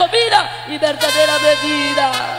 comida y verdadera bebida.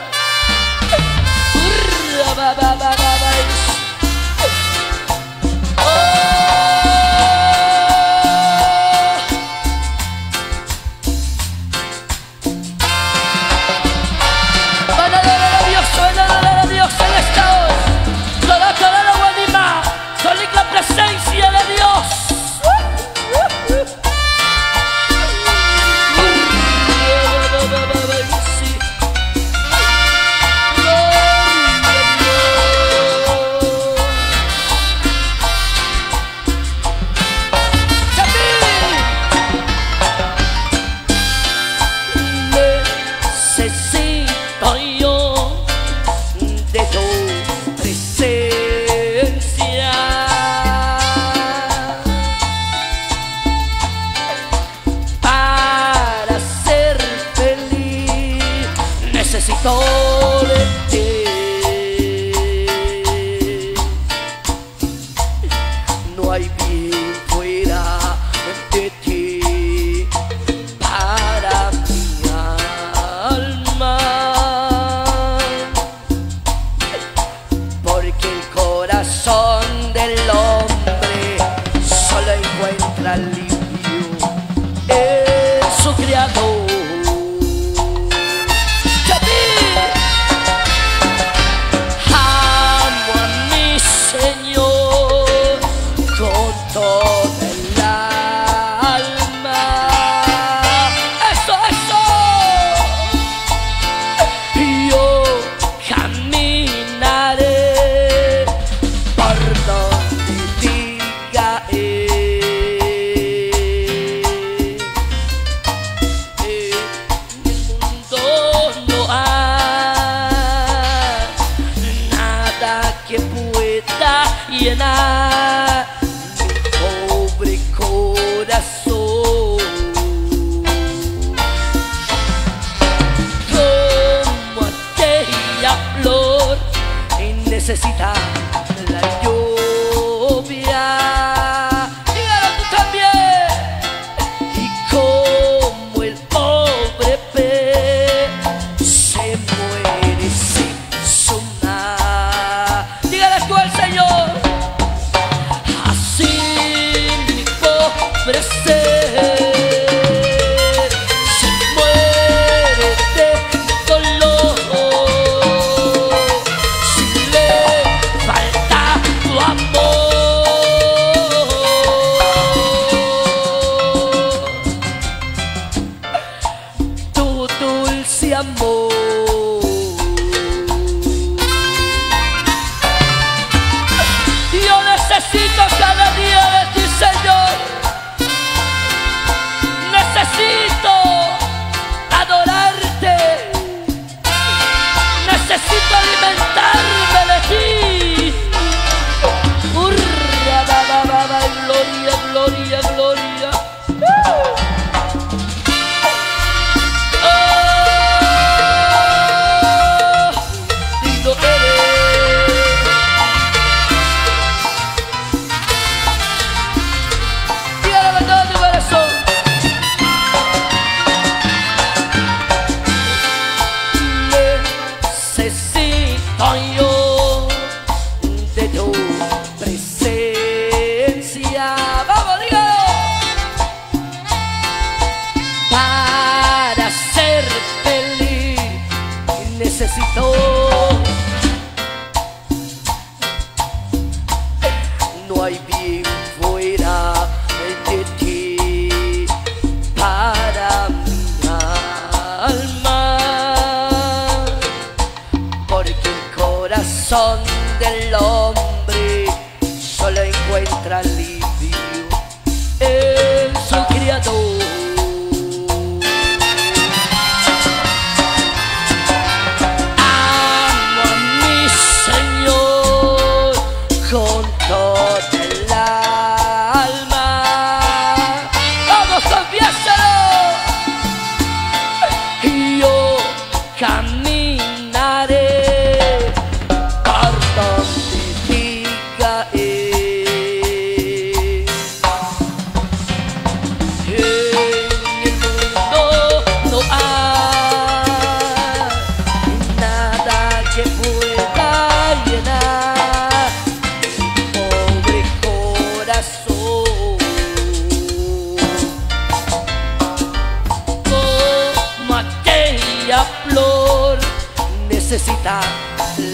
necesita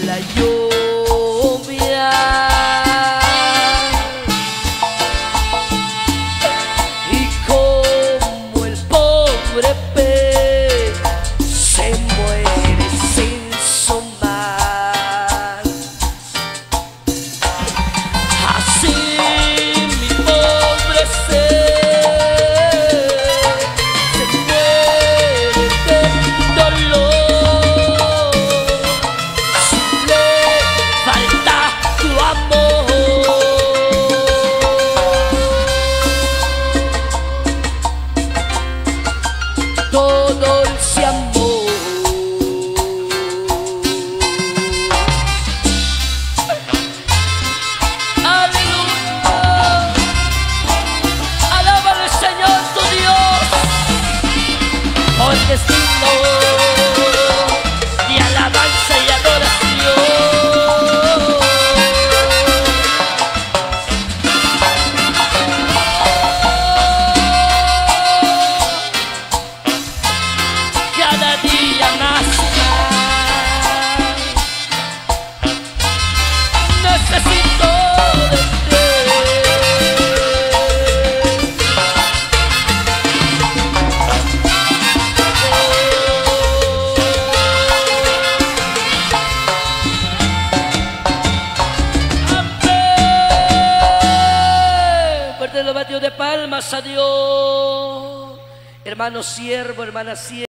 la lluvia. Y como el pobre the. a Dios. Hermano siervo, hermana sierva.